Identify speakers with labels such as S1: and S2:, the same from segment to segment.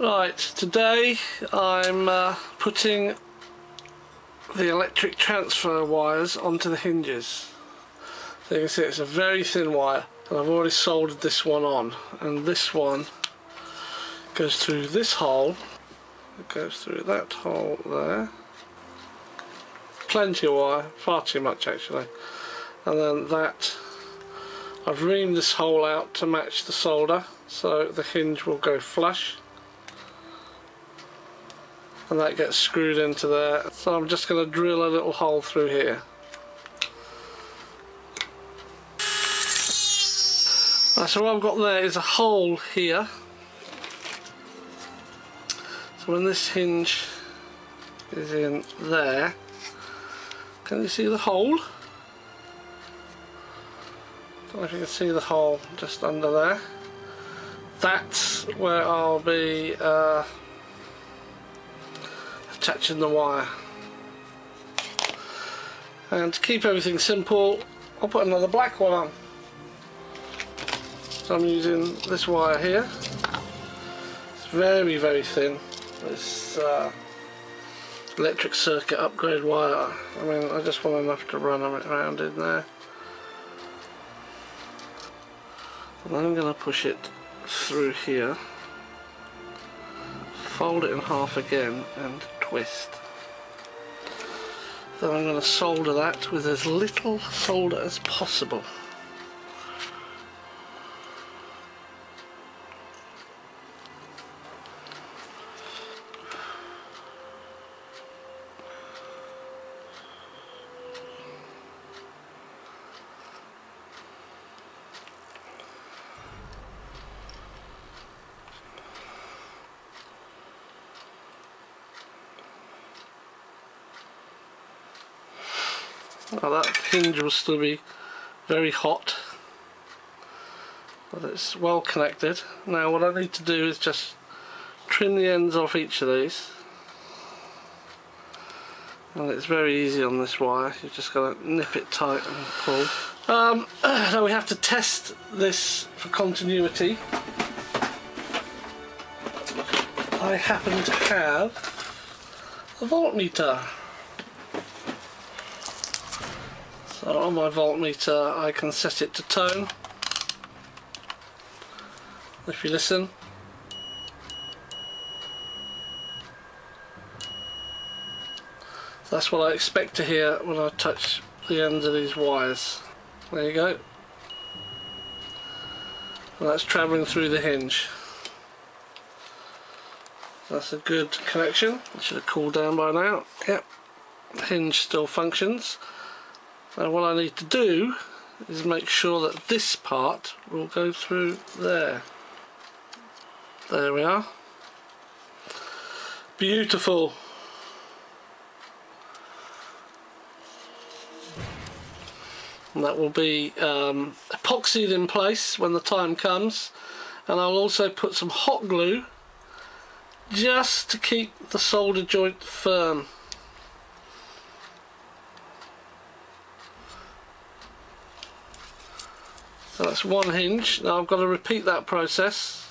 S1: Right, today I'm uh, putting the electric transfer wires onto the hinges. So you can see it's a very thin wire and I've already soldered this one on and this one goes through this hole it goes through that hole there. Plenty of wire, far too much actually. And then that I've reamed this hole out to match the solder so the hinge will go flush and that gets screwed into there. So I'm just going to drill a little hole through here. Right, so what I've got there is a hole here. So when this hinge is in there can you see the hole? don't know if you can see the hole just under there. That's where I'll be uh, attaching the wire. And to keep everything simple I'll put another black one on. So I'm using this wire here. It's very very thin. It's uh, electric circuit upgrade wire. I mean I just want enough to run around in there. And I'm going to push it through here. Fold it in half again and twist. Then I'm going to solder that with as little solder as possible That hinge will still be very hot but it's well connected. Now what I need to do is just trim the ends off each of these and it's very easy on this wire you just got to nip it tight and pull. Um, now we have to test this for continuity. I happen to have a voltmeter So on my voltmeter I can set it to tone. If you listen. That's what I expect to hear when I touch the ends of these wires. There you go. And that's travelling through the hinge. That's a good connection. It should have cooled down by now. Yep. Hinge still functions. Now what I need to do is make sure that this part will go through there. There we are. Beautiful. And that will be um, epoxied in place when the time comes and I'll also put some hot glue just to keep the solder joint firm. So that's one hinge. Now I've got to repeat that process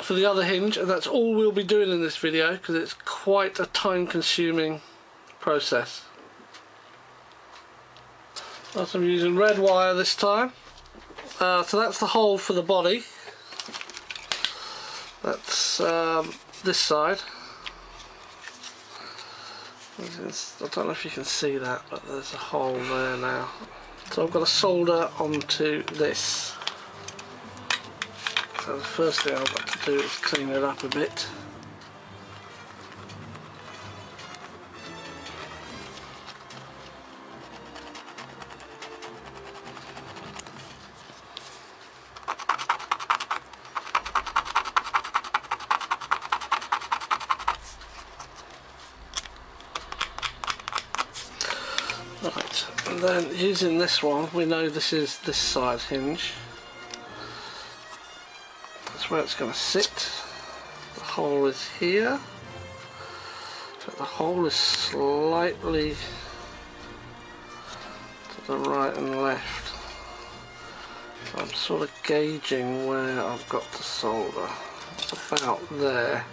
S1: for the other hinge and that's all we'll be doing in this video because it's quite a time consuming process. So I'm using red wire this time. Uh, so that's the hole for the body. That's um, this side. I don't know if you can see that but there's a hole there now. So I've got to solder onto this. So the first thing I've got to do is clean it up a bit. Right, and then using this one, we know this is this side hinge. That's where it's going to sit. The hole is here. But the hole is slightly to the right and left. So I'm sort of gauging where I've got to solder. It's about there.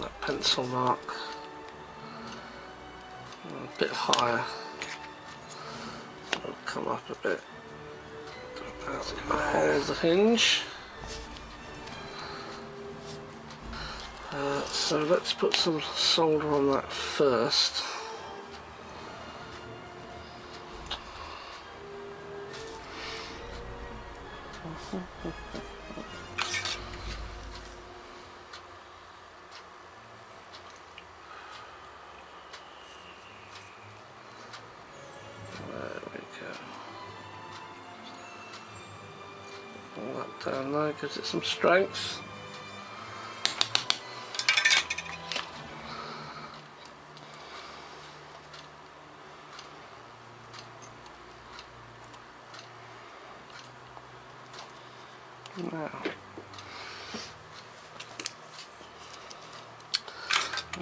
S1: That pencil mark. A bit higher. It'll come up a bit. Hold the hinge. Uh, so let's put some solder on that first. down there, gives it some strength. Now,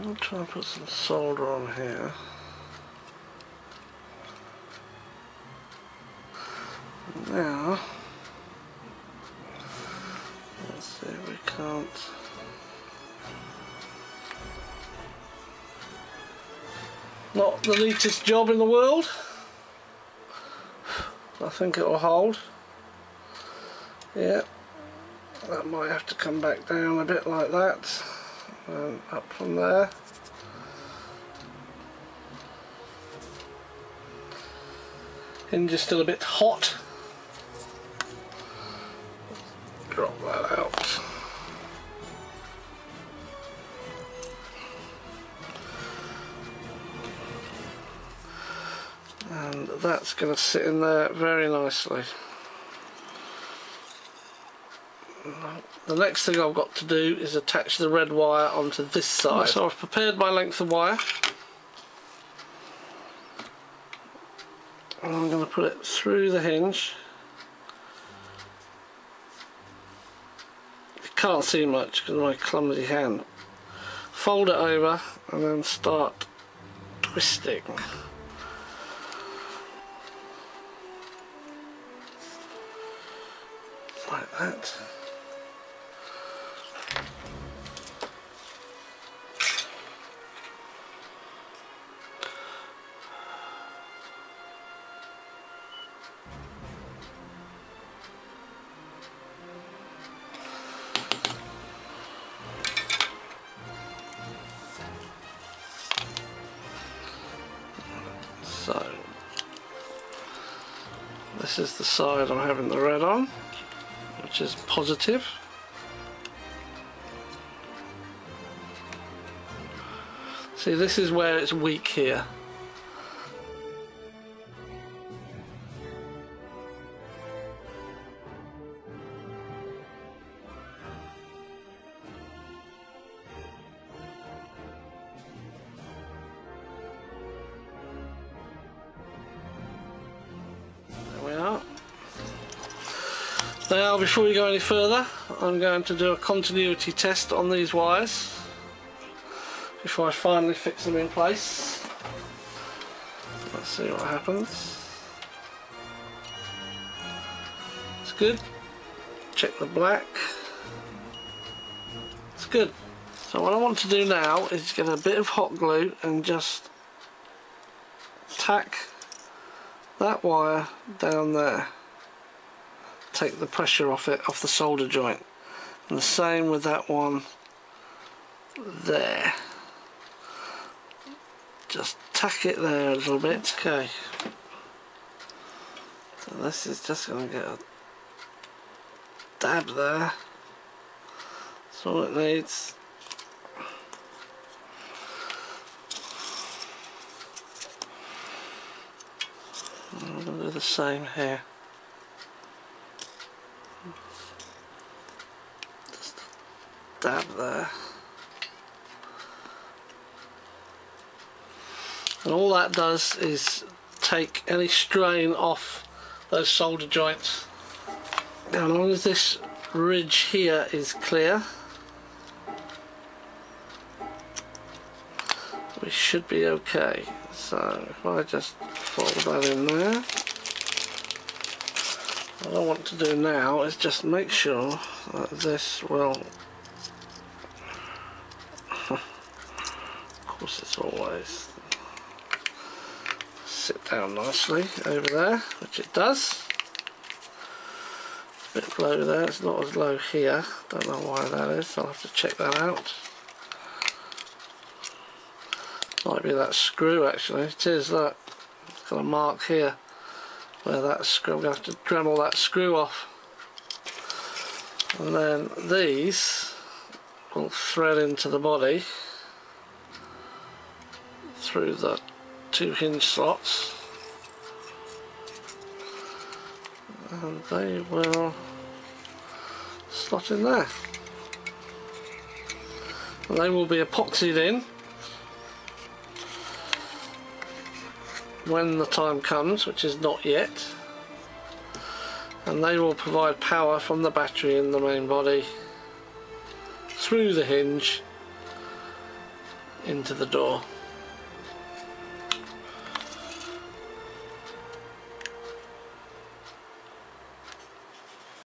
S1: I'll try and put some solder on here. Now, Not the neatest job in the world. I think it will hold. Yeah, that might have to come back down a bit like that and up from there. Hinge is still a bit hot. Drop that out. That's going to sit in there very nicely. The next thing I've got to do is attach the red wire onto this side. So I've prepared my length of wire. And I'm going to put it through the hinge. You can't see much because of my clumsy hand. Fold it over and then start twisting. Like that. So this is the side I'm having the red on, which is positive. See this is where it's weak here. Now before we go any further I'm going to do a continuity test on these wires before I finally fix them in place. Let's see what happens. It's good. Check the black. It's good. So what I want to do now is get a bit of hot glue and just tack that wire down there take the pressure off it off the solder joint. And the same with that one there. Just tack it there a little bit okay. So this is just going to get a dab there. That's all it needs. I'm going to do the same here. There. Uh, and all that does is take any strain off those solder joints. Now, as long as this ridge here is clear, we should be okay. So if I just fold that in there, What I want to do now is just make sure that this will course it's always? Sit down nicely over there which it does. A bit low there it's not as low here. Don't know why that is I'll have to check that out. Might be that screw actually. It is that got a mark here where that screw I'm going to have to dremel that screw off. And then these will thread into the body through the two hinge slots. And they will slot in there. And they will be epoxied in when the time comes which is not yet. And they will provide power from the battery in the main body through the hinge into the door